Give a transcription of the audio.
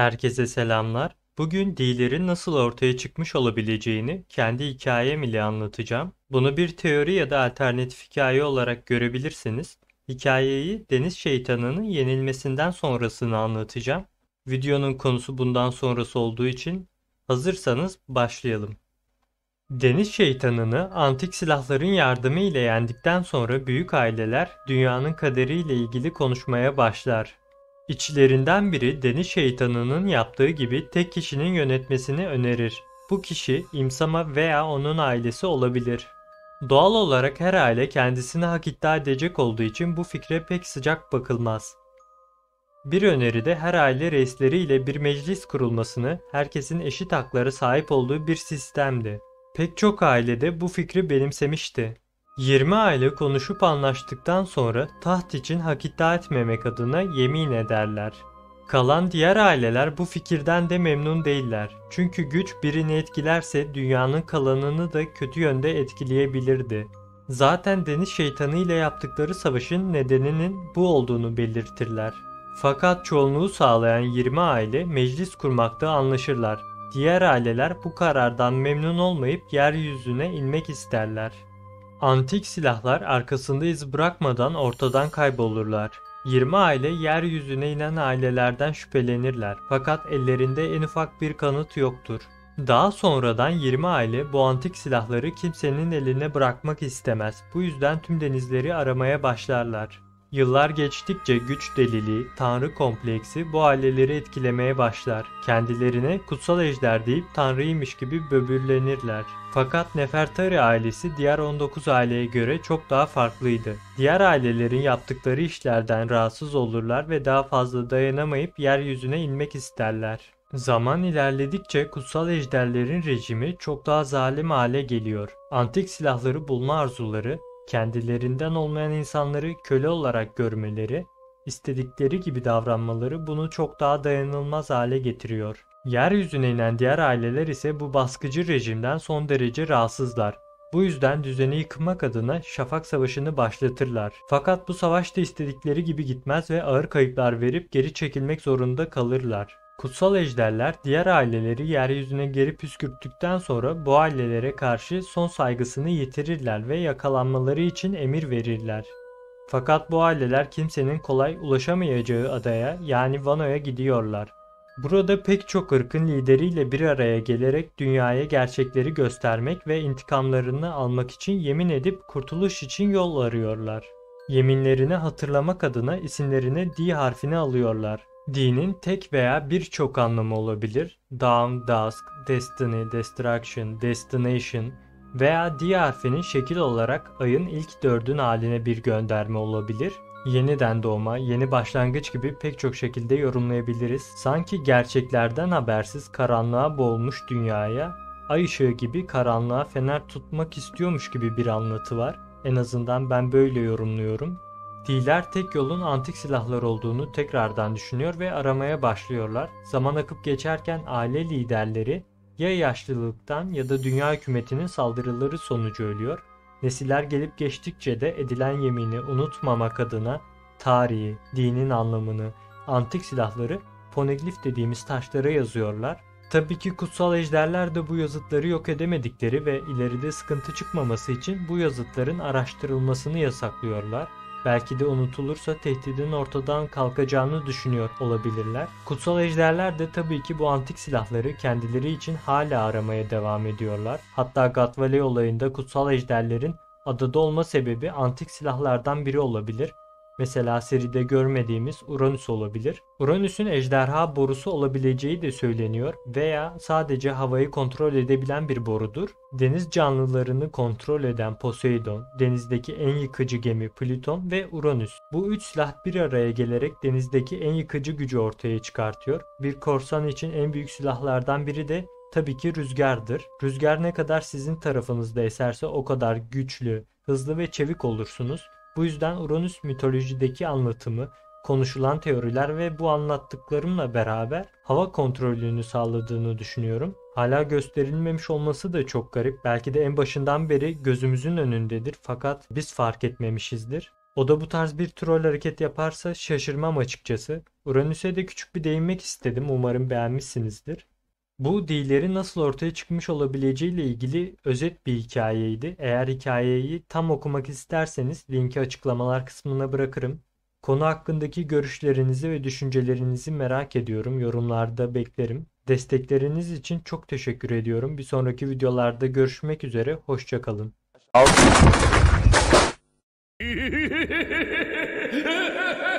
Herkese selamlar. Bugün D'lerin nasıl ortaya çıkmış olabileceğini kendi hikayem ile anlatacağım. Bunu bir teori ya da alternatif hikaye olarak görebilirsiniz. Hikayeyi deniz şeytanının yenilmesinden sonrasını anlatacağım. Videonun konusu bundan sonrası olduğu için hazırsanız başlayalım. Deniz şeytanını antik silahların yardımı ile yendikten sonra büyük aileler dünyanın kaderiyle ilgili konuşmaya başlar. İçlerinden biri deniz şeytanının yaptığı gibi tek kişinin yönetmesini önerir. Bu kişi imsama veya onun ailesi olabilir. Doğal olarak her aile kendisini hak iddia edecek olduğu için bu fikre pek sıcak bakılmaz. Bir öneri de her aile reisleriyle bir meclis kurulmasını, herkesin eşit haklara sahip olduğu bir sistemdi. Pek çok ailede bu fikri benimsemişti. 20 aile konuşup anlaştıktan sonra taht için hak iddia etmemek adına yemin ederler. Kalan diğer aileler bu fikirden de memnun değiller. Çünkü güç birini etkilerse dünyanın kalanını da kötü yönde etkileyebilirdi. Zaten deniz şeytanı ile yaptıkları savaşın nedeninin bu olduğunu belirtirler. Fakat çoğunluğu sağlayan 20 aile meclis kurmakta anlaşırlar. Diğer aileler bu karardan memnun olmayıp yeryüzüne inmek isterler. Antik silahlar arkasında iz bırakmadan ortadan kaybolurlar. 20 aile yeryüzüne inen ailelerden şüphelenirler fakat ellerinde en ufak bir kanıt yoktur. Daha sonradan 20 aile bu antik silahları kimsenin eline bırakmak istemez. Bu yüzden tüm denizleri aramaya başlarlar. Yıllar geçtikçe güç deliliği, tanrı kompleksi bu aileleri etkilemeye başlar. Kendilerine kutsal ejder deyip tanrıymış gibi böbürlenirler. Fakat Nefertari ailesi diğer 19 aileye göre çok daha farklıydı. Diğer ailelerin yaptıkları işlerden rahatsız olurlar ve daha fazla dayanamayıp yeryüzüne inmek isterler. Zaman ilerledikçe kutsal ejderlerin rejimi çok daha zalim hale geliyor. Antik silahları bulma arzuları kendilerinden olmayan insanları köle olarak görmeleri, istedikleri gibi davranmaları bunu çok daha dayanılmaz hale getiriyor. Yeryüzüne inen diğer aileler ise bu baskıcı rejimden son derece rahatsızlar. Bu yüzden düzeni yıkmak adına Şafak Savaşı'nı başlatırlar. Fakat bu savaş da istedikleri gibi gitmez ve ağır kayıplar verip geri çekilmek zorunda kalırlar. Kutsal ejderler diğer aileleri yeryüzüne geri püskürttükten sonra bu ailelere karşı son saygısını yitirirler ve yakalanmaları için emir verirler. Fakat bu aileler kimsenin kolay ulaşamayacağı adaya yani Vano'ya gidiyorlar. Burada pek çok ırkın lideriyle bir araya gelerek dünyaya gerçekleri göstermek ve intikamlarını almak için yemin edip kurtuluş için yol arıyorlar. Yeminlerini hatırlamak adına isimlerine D harfini alıyorlar. Dinin tek veya birçok anlamı olabilir. Dawn, Dusk, Destiny, Destruction, Destination veya D harfinin şekil olarak ayın ilk dördün haline bir gönderme olabilir. Yeniden doğma, yeni başlangıç gibi pek çok şekilde yorumlayabiliriz. Sanki gerçeklerden habersiz karanlığa boğulmuş dünyaya, ay ışığı gibi karanlığa fener tutmak istiyormuş gibi bir anlatı var. En azından ben böyle yorumluyorum. Diler tek yolun antik silahlar olduğunu tekrardan düşünüyor ve aramaya başlıyorlar. Zaman akıp geçerken aile liderleri ya yaşlılıktan ya da dünya hükümetinin saldırıları sonucu ölüyor. Nesiller gelip geçtikçe de edilen yemini unutmamak adına tarihi, dinin anlamını, antik silahları poneglif dediğimiz taşlara yazıyorlar. Tabii ki kutsal ejderler de bu yazıtları yok edemedikleri ve ileride sıkıntı çıkmaması için bu yazıtların araştırılmasını yasaklıyorlar. Belki de unutulursa tehdidin ortadan kalkacağını düşünüyor olabilirler. Kutsal ejderler de tabii ki bu antik silahları kendileri için hala aramaya devam ediyorlar. Hatta Gatvale olayında kutsal ejderlerin adada olma sebebi antik silahlardan biri olabilir Mesela seride görmediğimiz Uranüs olabilir. Uranüs'ün ejderha borusu olabileceği de söyleniyor veya sadece havayı kontrol edebilen bir borudur. Deniz canlılarını kontrol eden Poseidon, denizdeki en yıkıcı gemi Plüton ve Uranüs. Bu üç silah bir araya gelerek denizdeki en yıkıcı gücü ortaya çıkartıyor. Bir korsan için en büyük silahlardan biri de tabii ki rüzgardır. Rüzgar ne kadar sizin tarafınızda eserse o kadar güçlü, hızlı ve çevik olursunuz. Bu yüzden Uranüs mitolojideki anlatımı, konuşulan teoriler ve bu anlattıklarımla beraber hava kontrolünü sağladığını düşünüyorum. Hala gösterilmemiş olması da çok garip. Belki de en başından beri gözümüzün önündedir fakat biz fark etmemişizdir. O da bu tarz bir troll hareket yaparsa şaşırmam açıkçası. Uranüs'e de küçük bir değinmek istedim. Umarım beğenmişsinizdir. Bu dilleri nasıl ortaya çıkmış olabileceğiyle ilgili özet bir hikayeydi. Eğer hikayeyi tam okumak isterseniz linki açıklamalar kısmına bırakırım. Konu hakkındaki görüşlerinizi ve düşüncelerinizi merak ediyorum. Yorumlarda beklerim. Destekleriniz için çok teşekkür ediyorum. Bir sonraki videolarda görüşmek üzere. Hoşçakalın. Al.